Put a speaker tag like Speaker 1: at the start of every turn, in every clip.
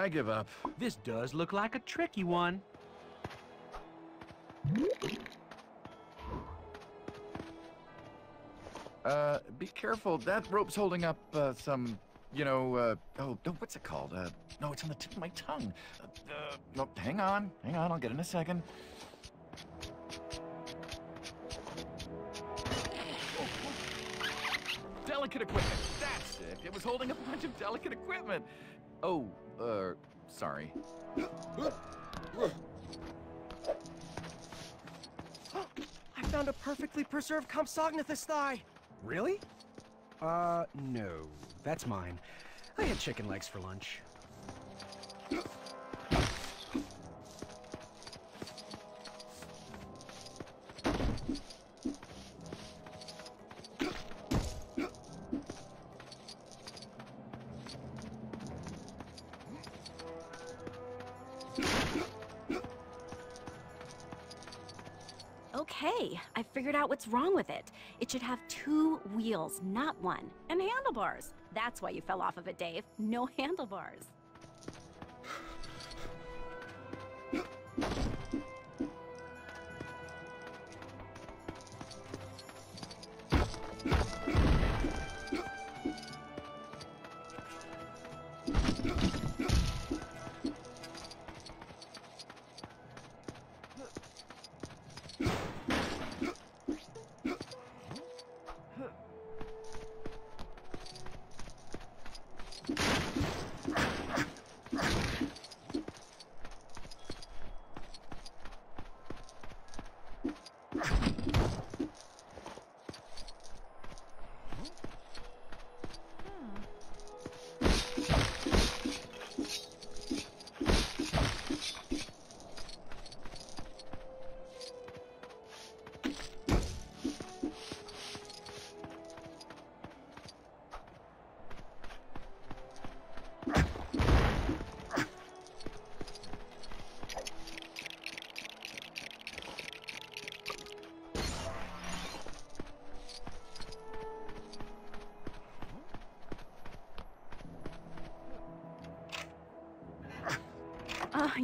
Speaker 1: I give up.
Speaker 2: This does look like a tricky one.
Speaker 1: Uh, be careful. That rope's holding up uh, some, you know, uh, oh, what's it called? Uh, no, it's on the tip of my tongue. Uh, uh, no, hang on, hang on, I'll get in a second. Delicate equipment. That's it. It was holding up a bunch of delicate equipment. Oh, uh, sorry.
Speaker 3: I found a perfectly preserved Compsognathus thigh.
Speaker 4: Really? Uh, no. That's mine. I had chicken legs for lunch.
Speaker 5: Okay, I figured out what's wrong with it. It should have two wheels, not one, and handlebars. That's why you fell off of it, Dave. No handlebars.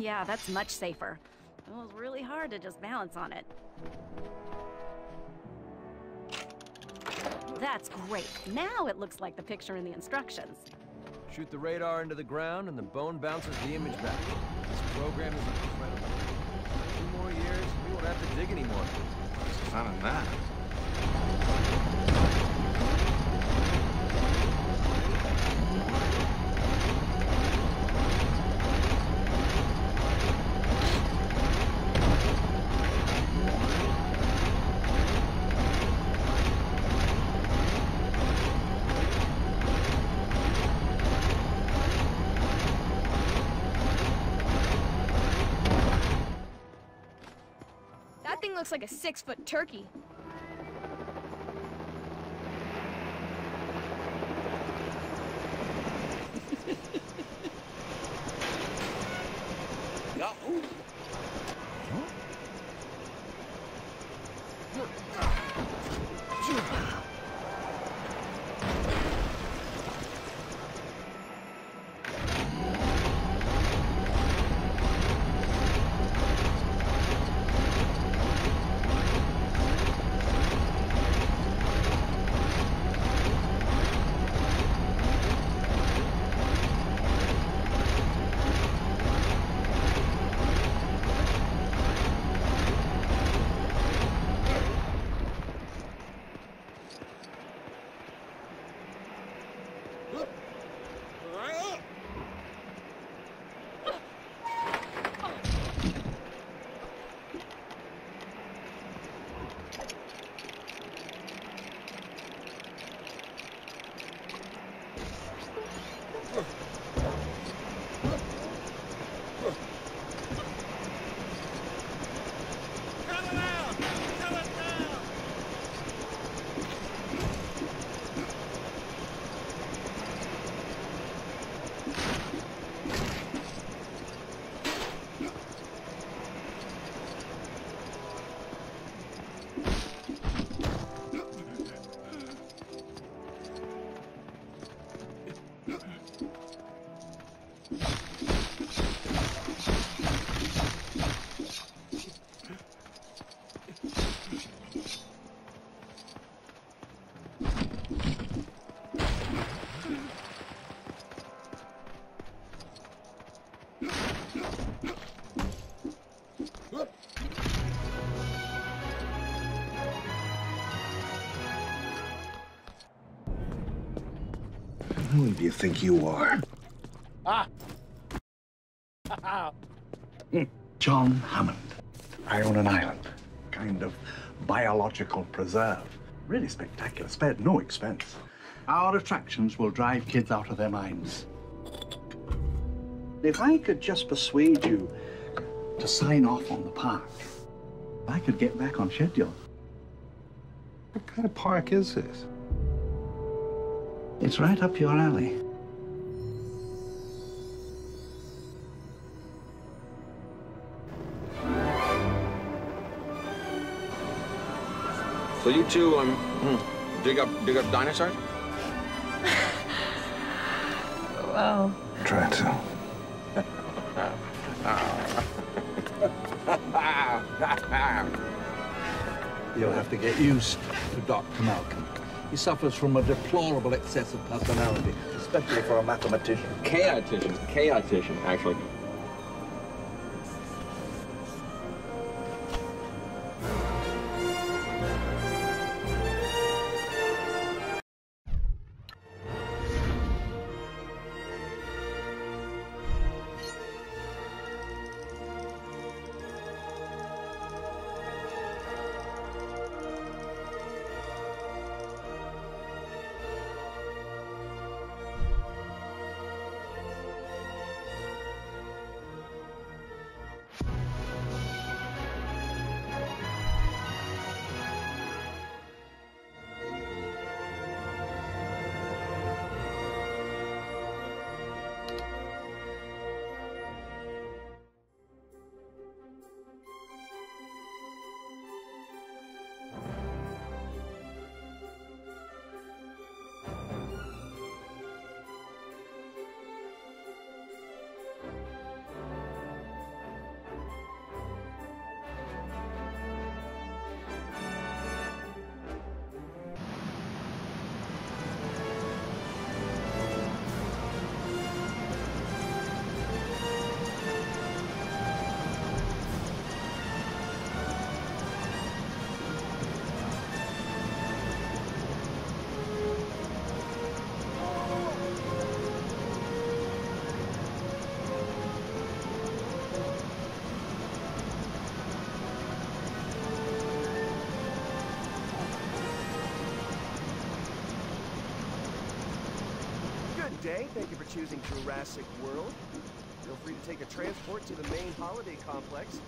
Speaker 5: yeah, that's much safer. It was really hard to just balance on it. That's great. Now it looks like the picture in the instructions.
Speaker 6: Shoot the radar into the ground and the bone bounces the image back. This program is incredible. Two more years, we won't have to dig anymore.
Speaker 1: What's the fun
Speaker 7: Looks like a six-foot turkey. Yahoo!
Speaker 8: Who do you think you are?
Speaker 9: Ah!
Speaker 8: John Hammond. I own an island, kind of biological preserve. Really spectacular, spared no expense. Our attractions will drive kids out of their minds. If I could just persuade you to sign off on the park, I could get back on schedule.
Speaker 10: What kind of park is this?
Speaker 8: It's right up your alley.
Speaker 11: So you two um hmm, dig up dig up dinosaurs?
Speaker 7: Well.
Speaker 8: Try to.
Speaker 12: You'll have to get used to Dr. Malcolm. He suffers from a deplorable excess of personality, especially for a mathematician.
Speaker 11: Chaotician. Chaotician, actually.
Speaker 3: Thank you for choosing Jurassic World. Feel free to take a transport to the main holiday complex.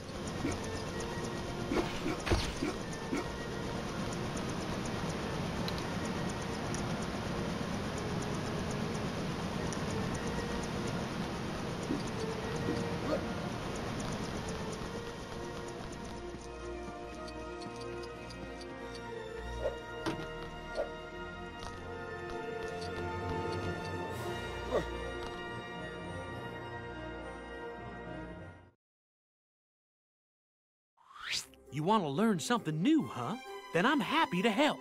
Speaker 2: Want to learn something new, huh? Then I'm happy to help.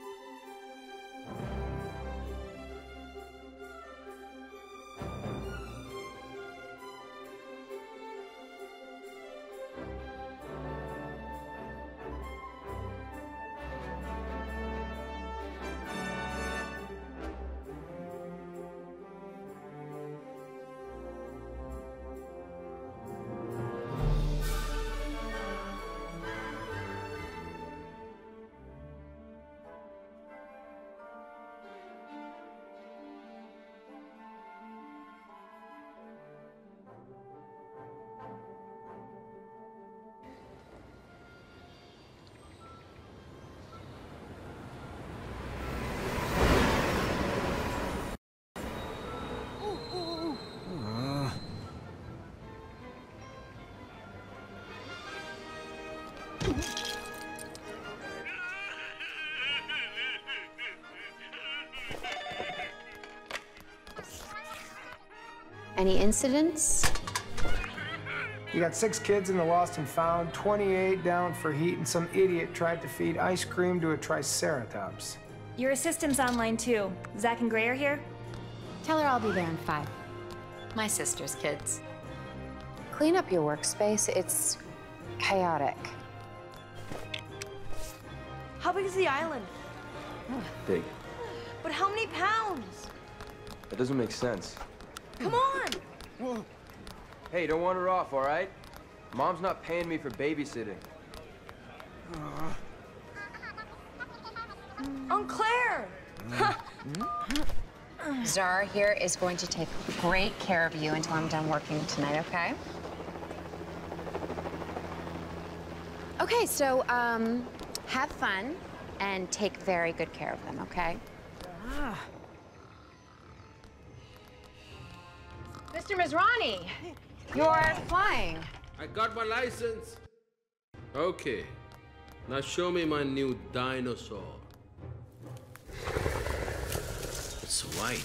Speaker 13: Any incidents?
Speaker 14: You got six kids in the lost and found, 28 down for heat, and some idiot tried to feed ice cream to a triceratops.
Speaker 15: Your assistant's online too. Zach and Gray are here?
Speaker 13: Tell her I'll be there in five. My sister's kids. Clean up your workspace. It's chaotic.
Speaker 15: How big is the island?
Speaker 6: Big.
Speaker 15: But how many pounds?
Speaker 6: That doesn't make sense.
Speaker 15: Come on!
Speaker 6: Hey, don't wander off, all right? Mom's not paying me for babysitting.
Speaker 15: Aunt Claire!
Speaker 13: Zara here is going to take great care of you until I'm done working tonight, okay? Okay, so, um, have fun and take very good care of them, okay? Ah. Mr. Masrani, you're flying.
Speaker 9: I got my license. Okay. Now show me my new dinosaur. It's white.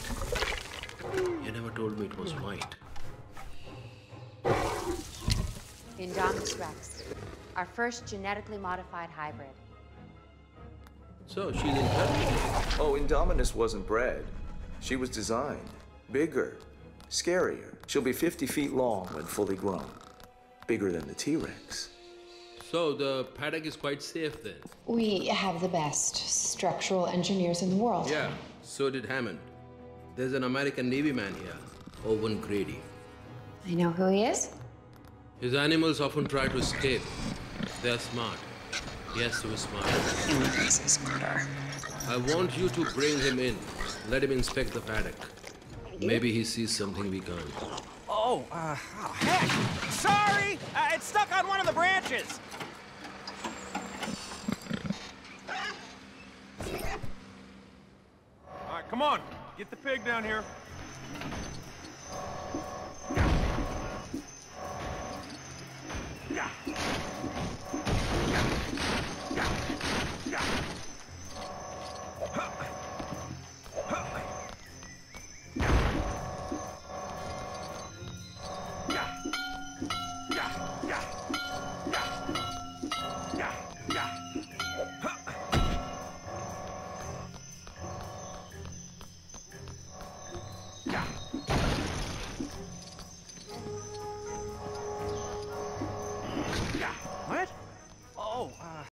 Speaker 9: You never told me it was white.
Speaker 13: Indominus Rex, our first genetically modified hybrid.
Speaker 9: So she's intelligent.
Speaker 16: Oh, Indominus wasn't bred. She was designed. Bigger. Scarier. She'll be 50 feet long when fully grown. Bigger than the T-Rex.
Speaker 9: So the paddock is quite safe then.
Speaker 17: We have the best structural engineers in the world.
Speaker 9: Yeah, so did Hammond. There's an American Navy man here, Owen Grady.
Speaker 13: I know who he is.
Speaker 9: His animals often try to escape. They're smart. Yes, he was smart.
Speaker 13: Increasing smarter.
Speaker 9: I want you to bring him in. Let him inspect the paddock. Maybe he sees something we can't.
Speaker 4: Oh, uh, oh, heck! Sorry! Uh, it's stuck on one of the branches!
Speaker 3: All right, come on. Get the pig down here.